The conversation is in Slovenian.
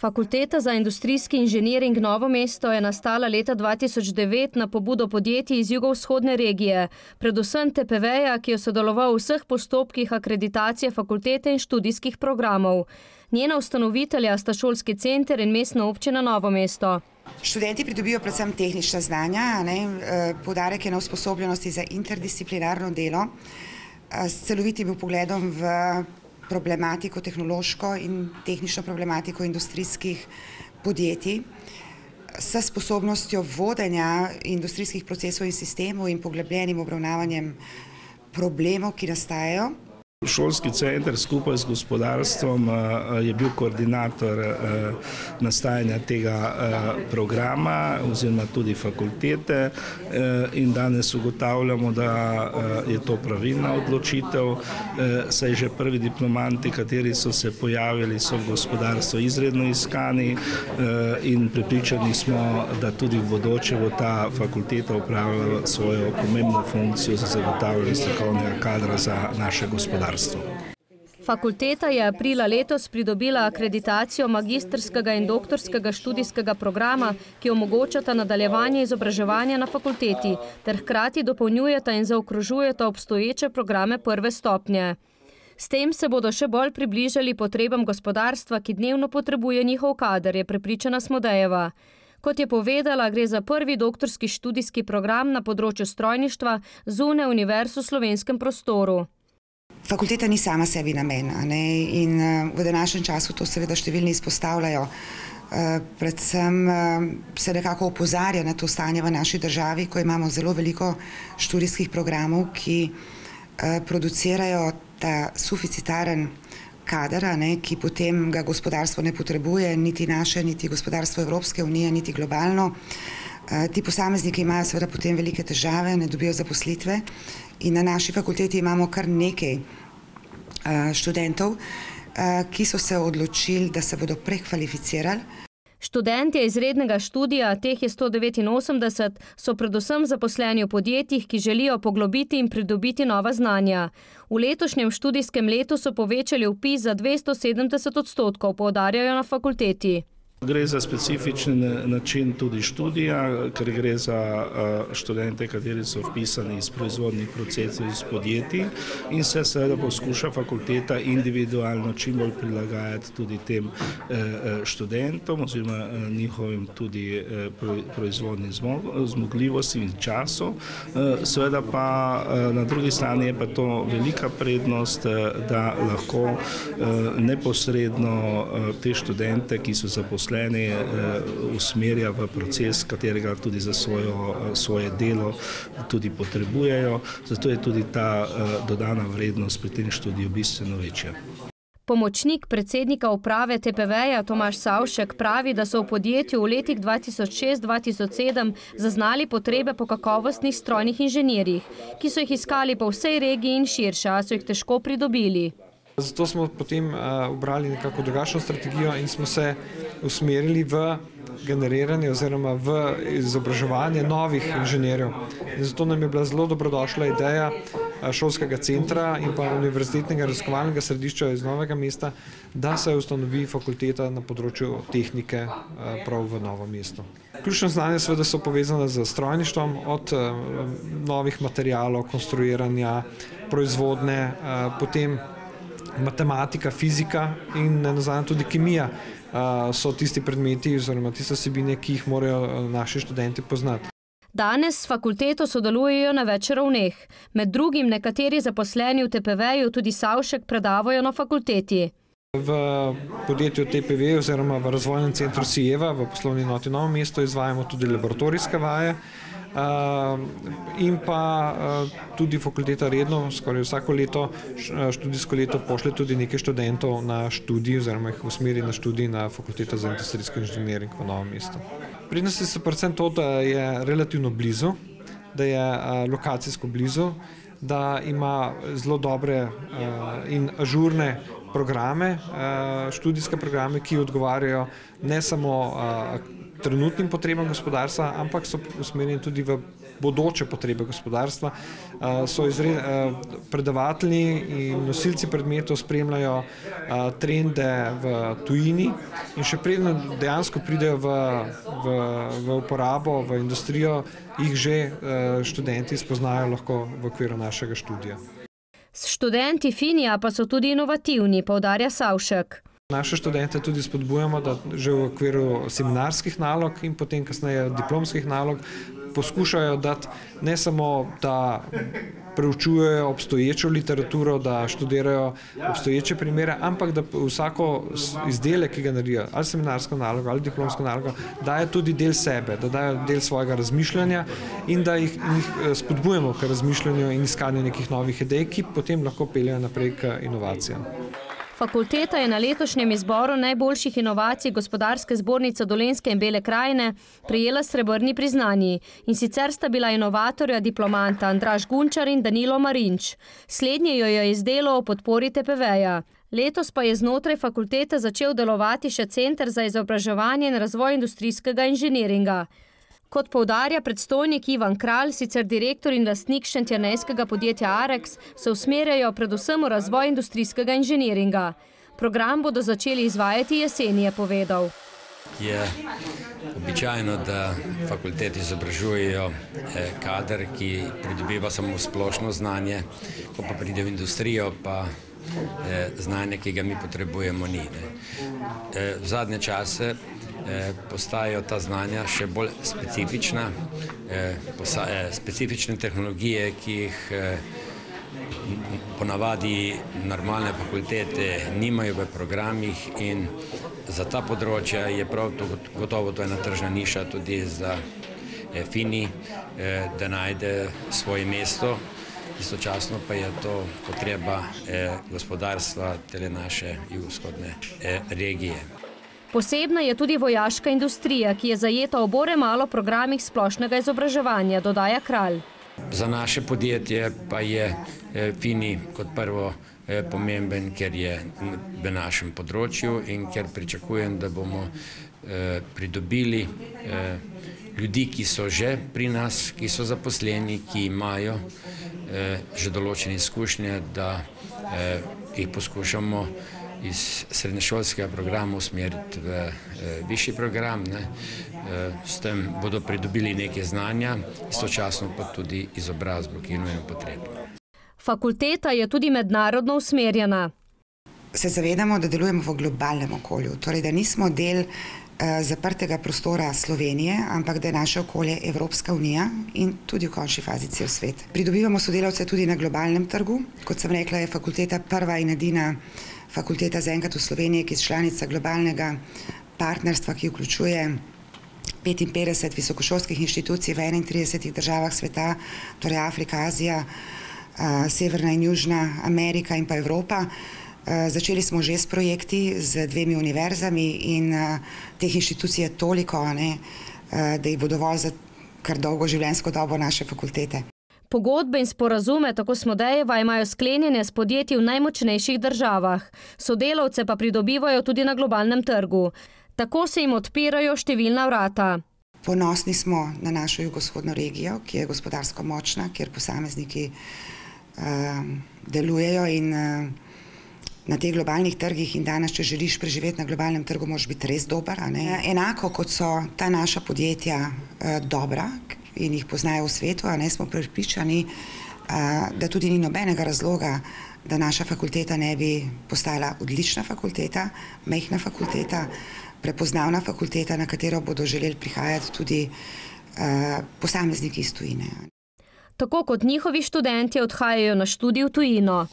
Fakulteta za industrijski inženiring Novo mesto je nastala leta 2009 na pobudo podjetij iz jugovzhodne regije, predvsem TPV-ja, ki je sodeloval v vseh postopkih akreditacije fakultete in študijskih programov. Njena ustanovitelja sta šolski center in mestna občina Novo mesto. Študenti pridobijo predvsem tehnična znanja, ne, podarek je na usposobljenosti za interdisciplinarno delo s celovitim pogledom v problematiko, tehnološko in tehnično problematiko industrijskih podjetij, s sposobnostjo vodenja industrijskih procesov in sistemov in poglobljenim obravnavanjem problemov, ki nastajajo. Šolski center skupaj z gospodarstvom je bil koordinator nastajanja tega programa oziroma tudi fakultete in danes ugotavljamo, da je to pravilna odločitev, saj že prvi diplomanti, kateri so se pojavili, so v gospodarstvu izredno iskani in prepričani smo, da tudi v bodoče bo ta fakulteta opravljala svojo pomembno funkcijo za zagotavljanje strokovnega kadra za naše gospodarstvo. Fakulteta je aprila letos pridobila akreditacijo magistrskega in doktorskega študijskega programa, ki omogočata nadaljevanje izobraževanja na fakulteti, ter hkrati dopolnjujeta in zaokrožujeta obstoječe programe prve stopnje. S tem se bodo še bolj približali potrebam gospodarstva, ki dnevno potrebuje njihov kader, je prepričana Smodejeva. Kot je povedala, gre za prvi doktorski študijski program na področju strojništva zunaj univerz v slovenskem prostoru. Fakulteta ni sama sebi namen, in v današnjem času to seveda številni izpostavljajo. Predvsem se nekako opozarja na to stanje v naši državi, ko imamo zelo veliko študijskih programov, ki producirajo ta suficitaren kader, a ne, ki potem ga gospodarstvo ne potrebuje, niti naše, niti gospodarstvo Evropske unije, niti globalno. Ti posamezniki imajo seveda potem velike težave, ne dobijo zaposlitve in na naši fakulteti imamo kar nekaj študentov, ki so se odločili, da se bodo prekvalificirali. Študentje izrednega študija, teh je sto devetinosemdeset, so predvsem zaposleni v podjetjih, ki želijo poglobiti in pridobiti nova znanja. V letošnjem študijskem letu so povečali vpis za dvesto sedemdeset odstotkov, poudarjajo na fakulteti. Gre za specifičen način tudi študija, ker gre za študente, kateri so vpisani iz proizvodnih procesov iz podjetij in se seveda poskuša fakulteta individualno čim bolj prilagajati tudi tem študentom oziroma njihovim tudi proizvodnim zmogljivostim in času. Seveda pa na drugi strani je pa to velika prednost, da lahko neposredno te študente, ki so zaposleni, usmerja v proces, katerega tudi za svojo, svoje delo tudi potrebujejo, zato je tudi ta dodana vrednost pri tem študiju bistveno večja. Pomočnik predsednika uprave TPV-ja Tomaž Savšek pravi, da so v podjetju v letih dva tisoč šest-dva tisoč sedem zaznali potrebe po kakovostnih strojnih inženirjih, ki so jih iskali po vsej regiji in širše, a so jih težko pridobili. Zato smo potem ubrali nekako drugačno strategijo in smo se usmerili v generiranje oziroma v izobraževanje novih inženirjev. In zato nam je bila zelo dobrodošla ideja šolskega centra in pa Univerzitetnega raziskovalnega središča iz Novega mesta, da se ustanovi fakulteta na področju tehnike prav v Novem mestu. Ključna znanja seveda so povezana s strojništvom, od novih materialov, konstruiranja, proizvodnje, potem matematika, fizika in nenazadnje tudi kemija so tisti predmeti oziroma tiste vsebine, ki jih morajo naši študenti poznati. Danes s fakulteto sodelujejo na več ravneh. Med drugim nekateri zaposleni v TPV-ju, tudi Savšek, predavajo na fakulteti. V podjetju TPV oziroma v razvojnem centru Sijeva v poslovni enoti Novo mesto izvajamo tudi laboratorijske vaje in pa tudi fakulteta redno, skoraj vsako leto, študijsko leto pošlje tudi nekaj študentov na študij oziroma jih usmeri na študij na Fakulteto za industrijski inženiring v Novem mestu. Prednosti so predvsem to, da je relativno blizu, da je lokacijsko blizu, da ima zelo dobre in ažurne programe, študijske programe, ki odgovarjajo ne samo trenutnim potrebam gospodarstva, ampak so usmerjeni tudi v bodoče potrebe gospodarstva. So izred, predavatelji in nosilci predmetov spremljajo trende v tujini in še preden dejansko pridejo v, v, v uporabo, v industrijo, jih že študenti spoznajo lahko v okviru našega študija. Študenti Finija pa so tudi inovativni, povdarja Savšek. Naše študente tudi spodbujamo, da že v okviru seminarskih nalog in potem kasneje diplomskih nalog poskušajo dati ne samo, da preučujejo obstoječo literaturo, da študirajo obstoječe primere, ampak da vsako izdelek, ki ga naredijo, ali seminarsko nalogo ali diplomsko nalogo, daje tudi del sebe, da daje del svojega razmišljanja in da jih, jih eh, spodbujamo k razmišljanju in iskanju nekih novih idej, ki potem lahko peljejo naprej k inovacijam. Fakulteta je na letošnjem izboru najboljših inovacij gospodarske zbornice Dolenske in Bele krajine prijela srebrni priznanji in sicer sta bila inovatorja diplomanta Andraž Gunčar in Danilo Marinč. Slednje jo je izdelo o podpori TPV-ja. Letos pa je znotraj fakultete začel delovati še Center za izobraževanje in razvoj industrijskega inženiringa. Kot povdarja predstojnik Ivan Kralj, sicer direktor in lastnik šentjanejskega podjetja Arex, se usmerjajo predvsem v razvoj industrijskega inženiringa. Program bodo začeli izvajati jeseni, je povedal. Je običajno, da fakulteti izobražujejo eh, kader, ki pridobiva samo splošno znanje, ko pa pride v industrijo, pa eh, znanje, ki ga mi potrebujemo, ni. Eh, v zadnje čase Eh, postajajo ta znanja še bolj specifična, eh, eh, specifične tehnologije, ki jih ponavadi normalne fakultete nimajo v programih in za ta področja je prav to, gotovo to ena tržna niša tudi za Fini, da najde svoje mesto. Istočasno pa je to potreba gospodarstva tele naše jugovzhodne regije. Posebna je tudi vojaška industrija, ki je zajeta v bore malo programih splošnega izobraževanja, dodaja kralj. Za naše podjetje pa je eh, Fini kot prvo pomemben, ker je v našem področju in ker pričakujem, da bomo pridobili ljudi, ki so že pri nas, ki so zaposleni, ki imajo že določene izkušnje, da jih poskušamo iz srednješolskega programa usmeriti v eh, višji program. Ne. Eh, s tem bodo pridobili neke znanja, istočasno pa tudi izobrazbo, ki je nujno potrebna. Fakulteta je tudi mednarodno usmerjena. Se zavedamo, da delujemo v globalnem okolju, torej da nismo del eh, zaprtega prostora Slovenije, ampak da je naše okolje Evropska unija in tudi v končni fazi cel svet. Pridobivamo sodelavce tudi na globalnem trgu. Kot sem rekla, je fakulteta prva in edina fakulteta zaenkrat v Sloveniji, ki je članica globalnega partnerstva, ki vključuje 55 visokošolskih inštitucij v 31 državah sveta, torej Afrika, Azija, Severna in Južna Amerika in pa Evropa. Začeli smo že s projekti z dvemi univerzami in teh inštitucij je toliko, ne, da jih bo dovolj za kar dolgo življenjsko dobo naše fakultete. Pogodbe in sporazume, tako smo dejeva, imajo sklenjene s podjetji v najmočnejših državah. Sodelavce pa pridobivajo tudi na globalnem trgu. Tako se jim odpirajo številna vrata. Ponosni smo na našo jugovzhodno regijo, ki je gospodarsko močna, kjer posamezniki uh, delujejo in uh, na teh globalnih trgih in danes, če želiš preživeti na globalnem trgu, moraš biti res dober. Enako kot so ta naša podjetja uh, dobra, in jih poznajo v svetu, a ne smo pripričani, da tudi ni nobenega razloga, da naša fakulteta ne bi postala odlična fakulteta, mehna fakulteta, prepoznavna fakulteta, na katero bodo želeli prihajati tudi posamezniki iz tujine. Tako kot njihovi študenti odhajajo na študij v tujino.